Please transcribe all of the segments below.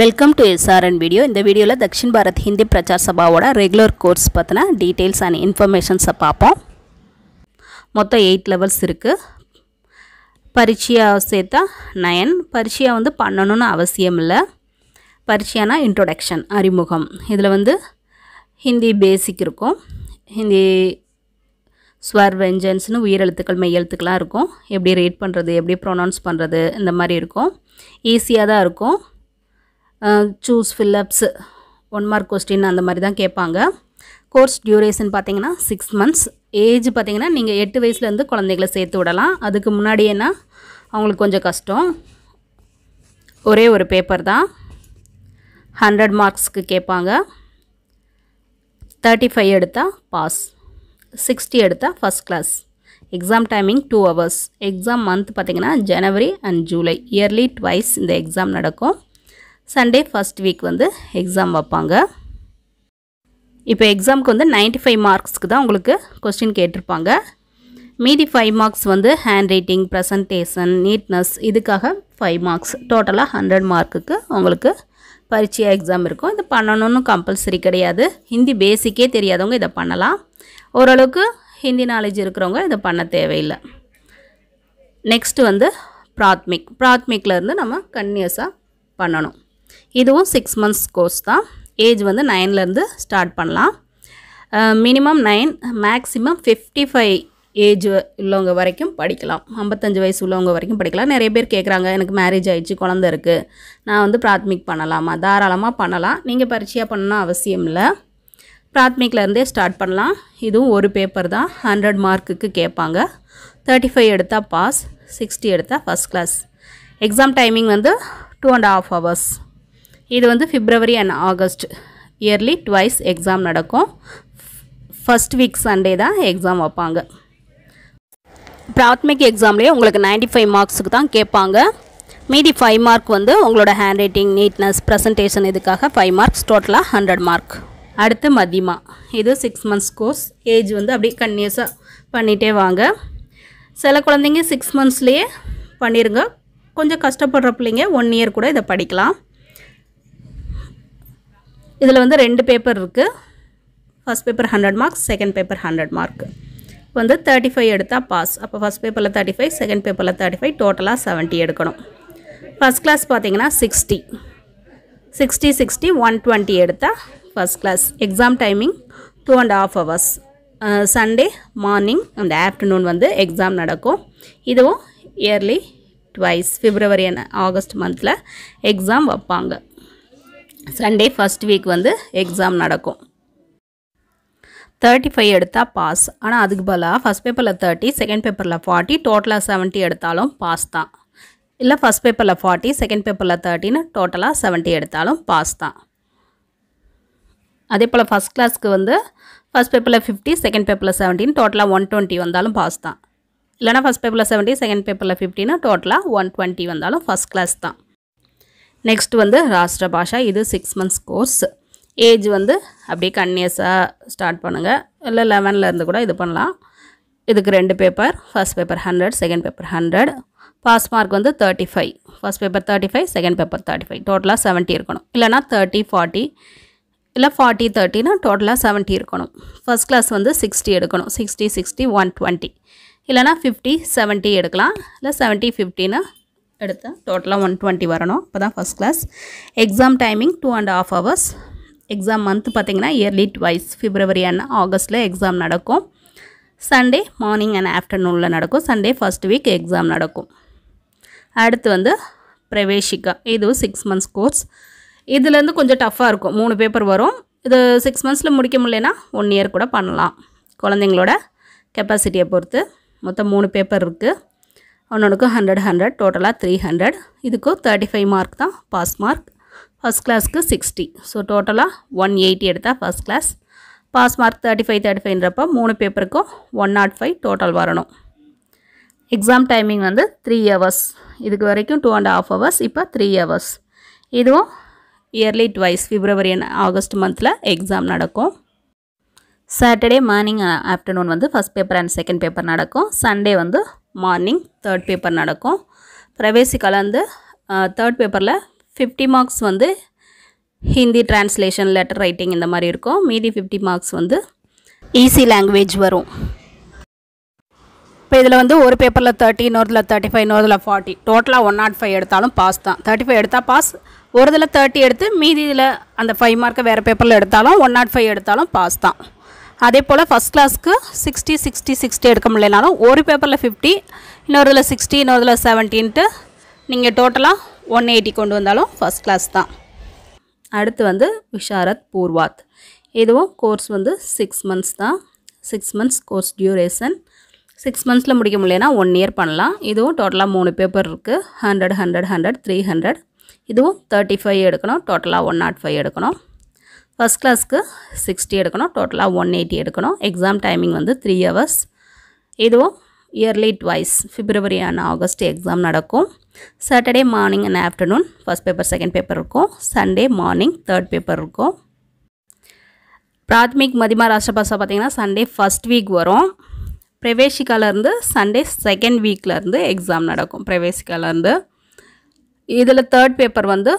Welcome to SRN video இந்த வீடியோவில் தக்ஷின் பாரத் ஹிந்தி பிரச்சார் சபாவோட ரெகுலர் கோர்ஸ் பற்றின டீட்டெயில்ஸ் அண்ட் இன்ஃபர்மேஷன்ஸை பார்ப்போம் மொத்தம் எயிட் லெவல்ஸ் இருக்குது பரீட்சையா சேர்த்தா நயன் பரீட்சையா வந்து பண்ணணும்னு அவசியம் இல்லை. பரீட்சையானா இன்ட்ரொடக்ஷன் அறிமுகம். இதில் வந்து ஹிந்தி பேசிக் இருக்கும். ஹிந்தி ஸ்வர் வெஞ்சன்ஸ்னு உயிரெழுத்துக்கள் மெய்யெழுத்துக்கள்லாம் இருக்கும். எப்படி ரீட் பண்ணுறது எப்படி ப்ரொனவுன்ஸ் பண்ணுறது இந்த மாதிரி இருக்கும். ஈஸியாக தான் இருக்கும். Choose fill ups one mark question அந்த மாதிரி தான் கேட்பாங்க. கோர்ஸ் டியூரேஷன் பார்த்தீங்கன்னா சிக்ஸ் மந்த்ஸ் ஏஜ் பார்த்தீங்கன்னா நீங்கள் எட்டு வயசுலேருந்து குழந்தைகளை சேர்த்து விடலாம். அதுக்கு முன்னாடியேனா அவங்களுக்கு கொஞ்சம் கஷ்டம். ஒரே ஒரு பேப்பர் தான். ஹண்ட்ரட் மார்க்ஸ்க்கு கேட்பாங்க. தேர்ட்டி ஃபைவ் எடுத்தால் பாஸ் சிக்ஸ்டி எடுத்தால் first class exam timing two hours exam month பார்த்திங்கன்னா January and July yearly twice இந்த எக்ஸாம் நடக்கும். சண்டே ஃபஸ்ட் வீக் வந்து எக்ஸாம் வைப்பாங்க. இப்போ எக்ஸாமுக்கு வந்து 95 ஃபைவ் மார்க்ஸ்க்கு தான் உங்களுக்கு கொஸ்டின் கேட்டிருப்பாங்க. மீதி ஃபைவ் மார்க்ஸ் வந்து ஹேண்ட் ரைட்டிங் ப்ரெசன்டேஷன் நீட்னஸ் இதுக்காக ஃபைவ் மார்க்ஸ் டோட்டலாக ஹண்ட்ரட் மார்க்குக்கு உங்களுக்கு பரீட்சை எக்ஸாம் இருக்கும். இது பண்ணணும்னு கம்பல்சரி கிடையாது. ஹிந்தி பேசிக்கே தெரியாதவங்க இதை பண்ணலாம். ஓரளவுக்கு ஹிந்தி நாலேஜ் இருக்கிறவங்க இதை பண்ண தேவையில்லை. நெக்ஸ்ட்டு வந்து பிராத்மிக். பிராத்மிக்கில் இருந்து நம்ம கன்னியஸாக பண்ணணும். இதுவும் சிக்ஸ் மந்த்ஸ் கோர்ஸ் தான். ஏஜ் வந்து நைன்லேருந்து ஸ்டார்ட் பண்ணலாம். Minimum nine maximum fifty five age உள்ளவங்க வரைக்கும் படிக்கலாம். ஐம்பத்தஞ்சு வயசு உள்ளவங்க வரைக்கும் படிக்கலாம். நிறைய பேர் கேட்குறாங்க எனக்கு மேரேஜ் ஆகிடுச்சு குழந்த இருக்குது நான் வந்து பிராத்மிக் பண்ணலாமா? தாராளமாக பண்ணலாம். நீங்கள் பரீட்சையாக பண்ணணும் அவசியம் இல்லை. பிராத்மிக்லேருந்தே ஸ்டார்ட் பண்ணலாம். இதுவும் ஒரு பேப்பர் தான். ஹண்ட்ரட் மார்க்குக்கு கேட்பாங்க. தேர்ட்டி ஃபைவ் எடுத்தால் பாஸ் சிக்ஸ்டி எடுத்தால் ஃபஸ்ட் கிளாஸ் எக்ஸாம் டைமிங் வந்து டூ அண்ட் ஆஃப் ஹவர்ஸ் இது வந்து February and August yearly twice exam நடக்கும். ஃபஸ்ட் வீக் சண்டே தான் எக்ஸாம் வைப்பாங்க. பிராத்மிக் எக்ஸாம்லேயே உங்களுக்கு 95 ஃபைவ் மார்க்ஸுக்கு தான் கேட்பாங்க. மீதி ஃபைவ் மார்க் வந்து உங்களோட ஹேண்ட் ரைட்டிங் நீட்னஸ் ப்ரெசன்டேஷன் இதுக்காக ஃபைவ் மார்க்ஸ் டோட்டலாக ஹண்ட்ரட் மார்க் அடுத்து மதிமா. இது சிக்ஸ் மந்த்ஸ் கோர்ஸ் ஏஜ் வந்து அப்படியே கன்னியூஸாக பண்ணிகிட்டே வாங்க. சில குழந்தைங்க சிக்ஸ் மந்த்ஸ்லேயே பண்ணிடுங்க கொஞ்சம் கஷ்டப்படுற பிள்ளைங்க ஒன் இயர் கூட இதை படிக்கலாம். இதில் வந்து ரெண்டு பேப்பர் இருக்குது first paper hundred marks second paper hundred mark இப்போ வந்து தேர்ட்டி ஃபைவ் எடுத்தால் பாஸ் அப்போ ஃபஸ்ட் பேப்பரில் தேர்ட்டி ஃபைவ் செகண்ட் பேப்பரில் தேர்ட்டி ஃபைவ் டோட்டலாக செவன்ட்டி எடுக்கணும். ஃபஸ்ட் கிளாஸ் பார்த்தீங்கன்னா sixty sixty sixty one twenty எடுத்தால் first class exam timing two and half hours Sunday morning அந்த ஆஃப்டர்நூன் வந்து எக்ஸாம் நடக்கும். இதுவும் இயர்லி ட்வைஸ் பிப்ரவரி என்ன ஆகஸ்ட் மந்தில் எக்ஸாம் வைப்பாங்க. சண்டே ஃபஸ்ட் வீக் வந்து எக்ஸாம் நடக்கும். தேர்ட்டி ஃபைவ் எடுத்தால் பாஸ் ஆனால் அதுக்கு பதிலாக ஃபஸ்ட் பேப்பரில் தேர்ட்டி செகண்ட் பேப்பரில் ஃபார்ட்டி டோட்டலாக செவன்ட்டி எடுத்தாலும் பாஸ் தான். இல்லை ஃபஸ்ட் பேப்பரில் ஃபார்ட்டி செகண்ட் பேப்பரில் தேர்ட்டின்னு டோட்டலாக செவன்ட்டி எடுத்தாலும் பாஸ் தான். அதே போல் ஃபஸ்ட் கிளாஸ்க்கு வந்து ஃபஸ்ட் பேப்பரில் ஃபிஃப்டி செகண்ட் பேப்பரில் செவன்ட்டின்னு டோட்டலாக ஒன் டுவெண்ட்டி வந்தாலும் பாஸ் தான். இல்லைனா ஃபஸ்ட் பேப்பரில் செவன்ட்டி செகண்ட் பேப்பரில் ஃபிஃப்டின்னா டோட்டலாக ஒன் டுவெண்ட்டி வந்தாலும் ஃபஸ்ட் கிளாஸ் தான். நெக்ஸ்ட் வந்து ராஷ்டிர பாஷா. இது சிக்ஸ் மந்த்ஸ் கோர்ஸ் ஏஜ் வந்து அப்படியே கன்னியஸாக ஸ்டார்ட் பண்ணுங்கள் இல்லை லெவன்லேருந்து கூட இது பண்ணலாம். இதுக்கு ரெண்டு paper first paper hundred second paper hundred pass mark வந்து thirty five first paper thirty five second paper thirty five டோட்டலாக செவன்ட்டி இருக்கணும். இல்லைனா தேர்ட்டி ஃபார்ட்டி இல்லை ஃபார்ட்டி தேர்ட்டினா டோட்டலாக செவன்ட்டி இருக்கணும். ஃபஸ்ட் கிளாஸ் வந்து சிக்ஸ்டி எடுக்கணும். சிக்ஸ்டி சிக்ஸ்டி ஒன் டுவெண்ட்டி இல்லைனா ஃபிஃப்டி செவன்ட்டி எடுக்கலாம். இல்லை செவன்ட்டி ஃபிஃப்டின்னு எடுத்து டோட்டலாக ஒன் டுவெண்ட்டி வரணும். இப்போ தான் first class exam timing two and half hours exam month பார்த்திங்கன்னா இயர்லி ட்வைஸ் ஃபிப்ரவரி அண்ட் ஆகஸ்ட்டில் எக்ஸாம் நடக்கும். சண்டே மார்னிங் அண்ட் ஆஃப்டர்நூனில் நடக்கும். சண்டே ஃபஸ்ட் வீக் எக்ஸாம் நடக்கும். அடுத்து வந்து பிரவேஷிக்கா இதுவும் சிக்ஸ் மந்த்ஸ் கோர்ஸ் இதுலேருந்து கொஞ்சம் டஃப்பாக இருக்கும். மூணு பேப்பர் வரும். இது சிக்ஸ் மந்த்ஸில் முடிக்க முடியலன்னா ஒன் இயர் கூட பண்ணலாம். குழந்தைங்களோட கெப்பாசிட்டியை பொறுத்து. மொத்தம் மூணு பேப்பர் இருக்குது ஒன்னொன்றுக்கும் ஹண்ட்ரட் ஹண்ட்ரட் டோட்டலாக த்ரீ ஹண்ட்ரட் இதுக்கும் தேர்ட்டி ஃபைவ் மார்க் தான் பாஸ் மார்க் ஃபஸ்ட் கிளாஸ்க்கு சிக்ஸ்டி ஸோ டோட்டலாக ஒன் எயிட்டி எடுத்தால் first class pass mark thirty five thirty ஃபைவ்ன்றப்போ மூணு பேப்பருக்கும் ஒன் நாட் ஃபைவ் டோட்டல் வரணும். எக்ஸாம் டைமிங் வந்து த்ரீ ஹவர்ஸ் இதுக்கு வரைக்கும் டூ அண்ட் ஆஃப் ஹவர்ஸ் இப்போ த்ரீ ஹவர்ஸ் இதுவும் yearly twice February and August மந்தில் எக்ஸாம் நடக்கும். சாட்டர்டே மார்னிங் ஆஃப்டர்நூன் வந்து first paper and second paper நடக்கும். சண்டே வந்து மார்னிங் தேர்ட் பேப்பர் நடக்கும். பிரவேசி கலந்து தேர்ட் பேப்பரில் ஃபிஃப்டி மார்க்ஸ் வந்து ஹிந்தி டிரான்ஸ்லேஷன் லெட்டர் ரைட்டிங் இந்த மாதிரி இருக்கும். மீதி ஃபிஃப்டி மார்க்ஸ் வந்து ஈஸி லாங்குவேஜ் வரும். இப்போ இதில் வந்து ஒரு பேப்பரில் தேர்ட்டி இன்னொருதில் தேர்ட்டி ஃபைவ் இன்னொருதில் ஃபார்ட்டி டோட்டலாக ஒன் நாட் ஃபைவ் எடுத்தாலும் பாஸ் தான். தேர்ட்டி ஃபைவ் எடுத்தால் பாஸ் ஒரு இதில் தேர்ட்டி எடுத்து மீதி இதில் அந்த ஃபைவ் மார்க்கை வேறு பேப்பரில் எடுத்தாலும் ஒன் நாட் ஃபைவ் எடுத்தாலும் பாஸ் தான். அதே போல் ஃபஸ்ட் கிளாஸ்க்கு சிக்ஸ்டி சிக்ஸ்டி சிக்ஸ்டி எடுக்க முடியலனாலும் ஒரு பேப்பரில் ஃபிஃப்டி இன்னொருதில் சிக்ஸ்டி இன்னொருதில் செவன்ட்டின்ட்டு நீங்கள் டோட்டலாக ஒன் எயிட்டி கொண்டு வந்தாலும் ஃபஸ்ட் கிளாஸ் தான். அடுத்து வந்து விஷாரத் பூர்வாத். இதுவும் கோர்ஸ் வந்து சிக்ஸ் மந்த்ஸ் தான். Six months course duration six மந்த்ஸில் முடிக்க முடியலனா ஒன் இயர் பண்ணலாம். இதுவும் டோட்டலாக மூணு பேப்பர் இருக்குது hundred hundred hundred three hundred இதுவும் தேர்ட்டி ஃபைவ் எடுக்கணும். டோட்டலாக ஒன் நாட் ஃபைவ் எடுக்கணும். ஃபஸ்ட் கிளாஸ்க்கு சிக்ஸ்டி எடுக்கணும். டோட்டலாக ஒன் எயிட்டி எடுக்கணும். எக்ஸாம் டைமிங் வந்து த்ரீ ஹவர்ஸ் இதுவும் yearly twice February and August exam நடக்கும். Saturday morning and afternoon first paper second paper இருக்கும். சண்டே மார்னிங் தேர்ட் பேப்பர் இருக்கும். பிராத்மிக் மதிமா ராஷ்டிரபாஷா பார்த்தீங்கன்னா சண்டே ஃபஸ்ட் வீக் வரும். பிரவேசிக்காலேருந்து சண்டே செகண்ட் வீக்லேருந்து எக்ஸாம் நடக்கும். பிரவேசிக்காலேருந்து. இதில் தேர்ட் பேப்பர் வந்து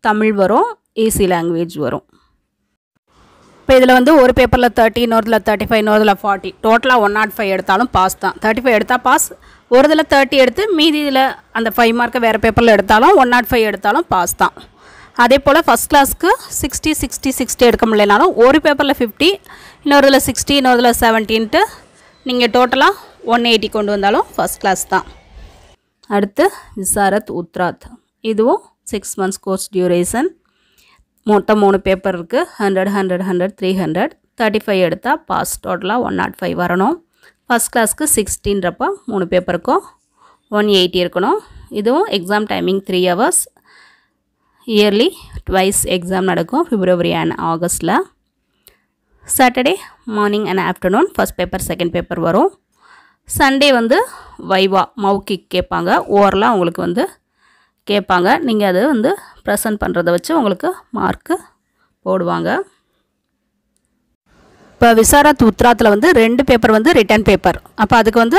தமிழ் வரும். ஈஸி லாங்குவேஜ் வரும். இப்போ இதில் வந்து ஒரு பேப்பரில் தேர்ட்டி இன்னொருதில் தேர்ட்டி ஃபைவ் இன்னொருதில் ஃபார்ட்டி டோட்டலாக ஒன் நாட் ஃபைவ் எடுத்தாலும் பாஸ் தான். தேர்ட்டி ஃபைவ் எடுத்தால் பாஸ் ஒரு இதில் தேர்ட்டி எடுத்து மீதி இதில் அந்த ஃபைவ் மார்க்கை வேறு பேப்பரில் எடுத்தாலும் ஒன் நாட் ஃபைவ் எடுத்தாலும் பாஸ் தான். அதே போல் ஃபஸ்ட் கிளாஸ்க்கு சிக்ஸ்டி சிக்ஸ்டி சிக்ஸ்டி எடுக்க முடியலனாலும் ஒரு பேப்பரில் ஃபிஃப்டி இன்னொருதில் சிக்ஸ்டி இன்னொருதில் செவன்டீன்ட்டு நீங்கள் டோட்டலாக ஒன் எயிட்டி கொண்டு வந்தாலும் ஃபஸ்ட் கிளாஸ் தான். அடுத்து விசாரத் உத்ராத். இதுவும் சிக்ஸ் மந்த்ஸ் கோர்ஸ் டியூரேஷன் மொத்தம் மூணு பேப்பர் இருக்குது hundred hundred hundred three hundred thirty five எடுத்தால் பாஸ் டோட்டலாக ஒன் நாட் ஃபைவ் வரணும். ஃபஸ்ட் கிளாஸ்க்கு சிக்ஸ்டீன்றப்போ மூணு பேப்பருக்கும் ஒன் எயிட்டி இருக்கணும். இதுவும் exam timing three hours yearly twice exam நடக்கும் February and ஆகஸ்ட்டில் Saturday morning and afternoon first paper second paper வரும். சண்டே வந்து வைவா மவுக்கிக் கேட்பாங்க. ஓரலாக உங்களுக்கு வந்து கேட்பாங்க. நீங்கள் அது வந்து ப்ரெசன்ட் பண்ணுறத வச்சு உங்களுக்கு மார்க்கு போடுவாங்க. இப்போ விசாரத் உத்ராத்தில் வந்து ரெண்டு பேப்பர் வந்து ரிட்டன் பேப்பர் அப்போ அதுக்கு வந்து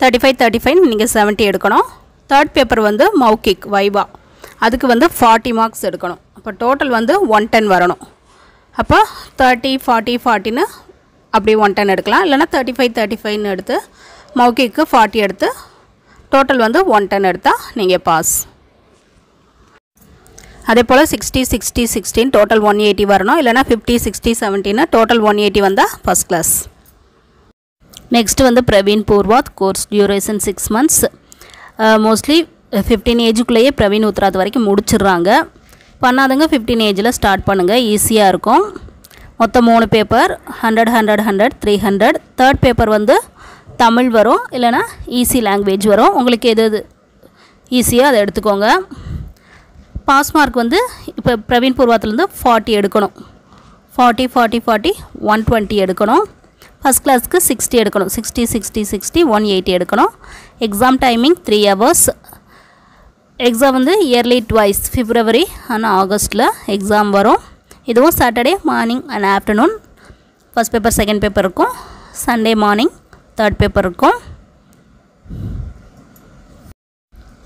தேர்ட்டி ஃபைவ் தேர்ட்டி ஃபைவ் நீங்கள் செவன்ட்டி எடுக்கணும். தேர்ட் பேப்பர் வந்து மௌக்கிக் வைவா அதுக்கு வந்து ஃபார்ட்டி மார்க்ஸ் எடுக்கணும். அப்போ டோட்டல் வந்து ஒன் டென் வரணும். அப்போ தேர்ட்டி ஃபார்ட்டி ஃபார்ட்டின்னு அப்படி ஒன் டென் எடுக்கலாம். இல்லைனா தேர்ட்டி ஃபைவ் தேர்ட்டி ஃபைவ்னு எடுத்து மௌக்கிக்கு ஃபார்ட்டி எடுத்து டோட்டல் வந்து ஒன் டென் எடுத்தால் நீங்கள் பாஸ் அதே போல் sixty sixty sixteen total one eighty வரணும் இல்லைனா ஃபிஃப்டி சிக்ஸ்டி செவன்டீன்னு டோட்டல் ஒன் எயிட்டி வந்தால் ஃபஸ்ட் கிளாஸ் நெக்ஸ்ட் வந்து Praveen Purvardh course duration six months mostly fifteen ஏஜுக்குள்ளேயே Praveen Uttarardh வரைக்கும் முடிச்சிடுறாங்க. பண்ணாதவங்க ஃபிஃப்டீன் ஏஜில் ஸ்டார்ட் பண்ணுங்கள் ஈஸியாக இருக்கும். மொத்தம் மூணு paper hundred hundred hundred three hundred third paper வந்து தமிழ் வரும். இல்லைனா ஈஸி லாங்குவேஜ் வரும். உங்களுக்கு எது எது ஈஸியாக அதை எடுத்துக்கோங்க. பாஸ் மார்க் வந்து இப்போ பிரவீன் பூர்வாத்துலேருந்து ஃபார்ட்டி எடுக்கணும். Forty forty forty one twenty எடுக்கணும். ஃபஸ்ட் கிளாஸ்க்கு சிக்ஸ்டி எடுக்கணும். Sixty sixty sixty one eighty எடுக்கணும். Exam timing three hours exam வந்து இயர்லி ட்வைஸ் ஃபிப்ரவரி ஆனால் ஆகஸ்ட்டில் எக்ஸாம் வரும். இதுவும் Saturday morning and afternoon first paper second paper இருக்கும். சண்டே மார்னிங் தேர்ட் பேப்பர் இருக்கும்.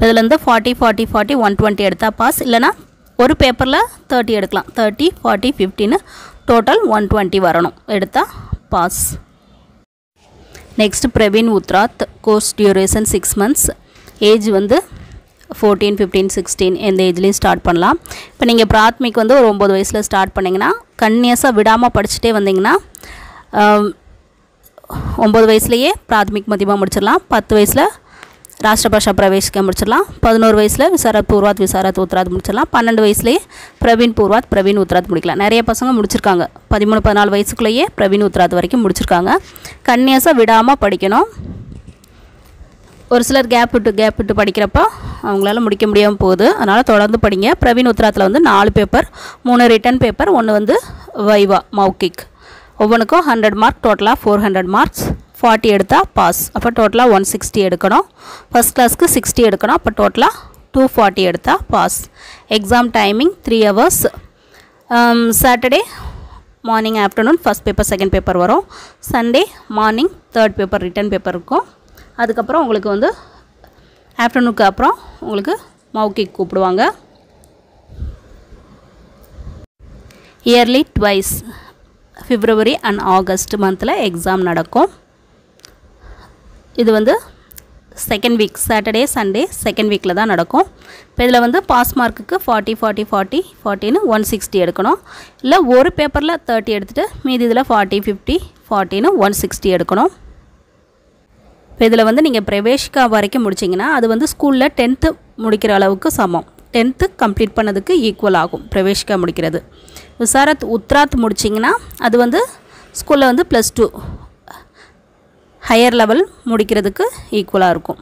இதுலேருந்து forty forty forty one twenty எடுத்தால் பாஸ் இல்லைனா ஒரு பேப்பரில் தேர்ட்டி எடுக்கலாம். தேர்ட்டி ஃபார்ட்டி ஃபிஃப்டின்னு டோட்டல் ஒன் டுவெண்ட்டி வரணும். எடுத்தால் pass next Praveen Uttarardh course duration six months age வந்து ஃபோர்டீன் ஃபிஃப்டீன் சிக்ஸ்டீன் எந்த ஏஜ்லேயும் ஸ்டார்ட் பண்ணலாம். இப்போ நீங்கள் பிராத்மிக் வந்து ஒரு ஒம்பது வயசில் ஸ்டார்ட் பண்ணிங்கன்னா கன்னியஸாக விடாமல் படிச்சுட்டே வந்தீங்கன்னா ஒம்பது வயசுலேயே பிராத்மிக் மதியமாக முடிச்சிடலாம். பத்து வயசில் ராஷ்டிரபாஷா பிரவேசிக்க முடிச்சிடலாம். பதினோரு வயசில் விசாரத் பூர்வாத் விசாரத் உத்தராத் முடிச்சிடலாம். பன்னெண்டு வயசுலேயே பிரவீன் பூர்வாத் பிரவீன் உத்தராத் முடிக்கலாம். நிறைய பசங்க முடிச்சிருக்காங்க. பதிமூணு பதினாலு வயசுக்குள்ளேயே பிரவீன் உத்தராத் வரைக்கும் முடிச்சிருக்காங்க. கன்னியஸாக விடாமல் படிக்கணும். ஒரு சிலர் கேப் விட்டு கேப் விட்டு படிக்கிறப்போ அவங்களால முடிக்க முடியாமல் போகுது. அதனால் தொடர்ந்து படிங்க. பிரவீன் உத்தராத்தில் வந்து நாலு பேப்பர் மூணு ரிட்டன் பேப்பர் ஒன்று வந்து வைவா மௌக்கிக். ஒவ்வொன்றுக்கும் ஹண்ட்ரட் மார்க் டோட்டலாக ஃபோர் ஹண்ட்ரட் மார்க்ஸ் ஃபார்ட்டி எடுத்தால் பாஸ் அப்போ டோட்டலாக ஒன் சிக்ஸ்டி எடுக்கணும். ஃபஸ்ட் கிளாஸ்க்கு சிக்ஸ்டி எடுக்கணும். அப்போ டோட்டலாக டூ ஃபார்ட்டி எடுத்தால் pass exam timing three hours Saturday morning afternoon first paper second paper வரும். Sunday morning third paper written paper இருக்கும். அதுக்கப்புறம் உங்களுக்கு வந்து ஆஃப்டர்நூனுக்கு அப்புறம் உங்களுக்கு மவுக்கிக் கூப்பிடுவாங்க. Yearly twice February and August மந்தில் எக்ஸாம் நடக்கும். இது வந்து second week Saturday Sunday second வீக்கில் தான் நடக்கும். இப்போ இதில் வந்து பாஸ் மார்க்குக்கு ஃபார்ட்டி ஃபார்ட்டி ஃபார்ட்டி ஃபார்ட்டின்னு ஒன் சிக்ஸ்டி எடுக்கணும். இல்லை ஒரு பேப்பரில் தேர்ட்டி எடுத்துகிட்டு மீதி இதில் ஃபார்ட்டி ஃபிஃப்டி ஃபார்ட்டின்னு ஒன் சிக்ஸ்டி எடுக்கணும். இப்போ இதில் வந்து நீங்கள் பிரவேஷிக்கா வரைக்கும் முடிச்சிங்கன்னா அது வந்து ஸ்கூலில் டென்த்து முடிக்கிற அளவுக்கு சமம். டென்த்து கம்ப்ளீட் பண்ணதுக்கு ஈக்குவல் ஆகும் பிரவேஷிக்கா முடிக்கிறது. விசாரத் உத்ராத் முடிச்சிங்கன்னா அது வந்து ஸ்கூலில் வந்து ப்ளஸ் டூ ஹையர் லெவல் முடிக்கிறதுக்கு ஈக்குவலாக இருக்கும்.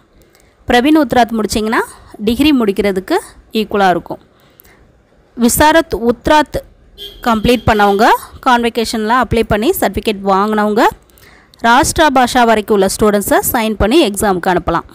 பிரவீன் உத்ராத் முடிச்சிங்கன்னா டிகிரி முடிக்கிறதுக்கு ஈக்குவலாக இருக்கும். விசாரத் உத்ராத் கம்ப்ளீட் பண்ணவங்க கான்வெகேஷனில் அப்ளை பண்ணி சர்டிஃபிகேட் வாங்கினவங்க ராஷ்டிரா பாஷா வரைக்கும் உள்ள ஸ்டூடெண்ட்ஸை சைன் பண்ணி எக்ஸாமுக்கு அனுப்பலாம்.